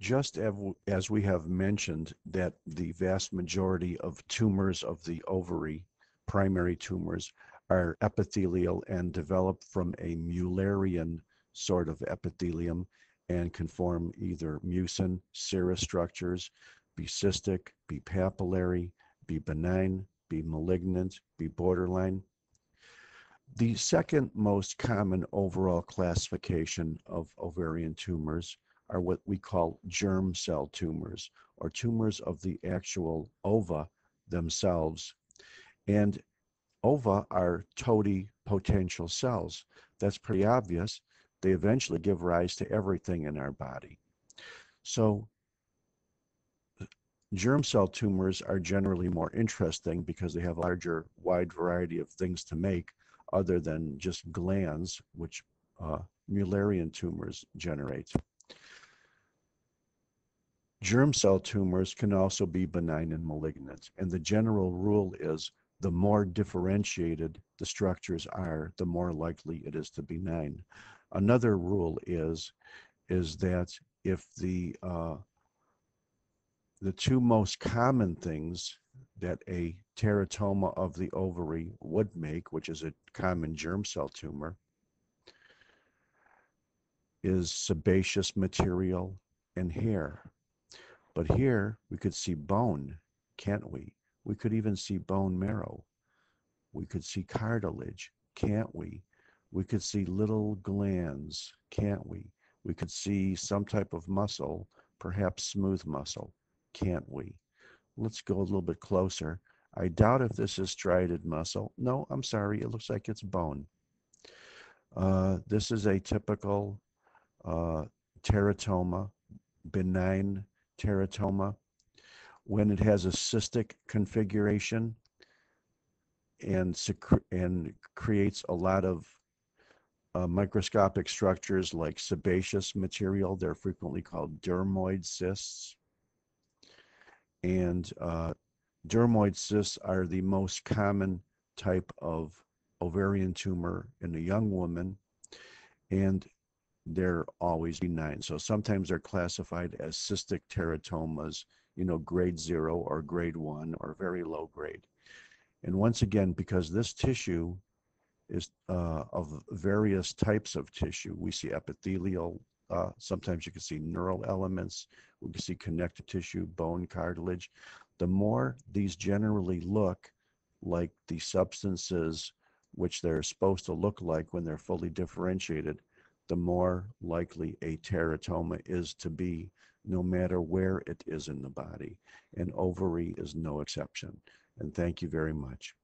Just as we have mentioned that the vast majority of tumors of the ovary, primary tumors, are epithelial and develop from a Mullerian sort of epithelium and can form either mucin, serous structures, be cystic, be papillary, be benign, be malignant, be borderline. The second most common overall classification of ovarian tumors are what we call germ cell tumors or tumors of the actual ova themselves. And ova are totipotential cells. That's pretty obvious. They eventually give rise to everything in our body. So germ cell tumors are generally more interesting because they have a larger, wide variety of things to make other than just glands, which uh, Mullerian tumors generate. Germ cell tumors can also be benign and malignant, and the general rule is the more differentiated the structures are, the more likely it is to be benign. Another rule is is that if the uh, the two most common things that a teratoma of the ovary would make, which is a common germ cell tumor, is sebaceous material and hair. But here we could see bone, can't we? We could even see bone marrow. We could see cartilage, can't we? We could see little glands, can't we? We could see some type of muscle, perhaps smooth muscle, can't we? Let's go a little bit closer. I doubt if this is striated muscle. No, I'm sorry, it looks like it's bone. Uh, this is a typical uh, teratoma, benign teratoma. When it has a cystic configuration and, and creates a lot of uh, microscopic structures like sebaceous material, they're frequently called dermoid cysts. And uh, dermoid cysts are the most common type of ovarian tumor in a young woman. And they're always benign. So sometimes they're classified as cystic teratomas, you know, grade zero or grade one or very low grade. And once again, because this tissue is uh, of various types of tissue, we see epithelial, uh, sometimes you can see neural elements, we can see connective tissue, bone cartilage. The more these generally look like the substances which they're supposed to look like when they're fully differentiated, the more likely a teratoma is to be, no matter where it is in the body. And ovary is no exception. And thank you very much.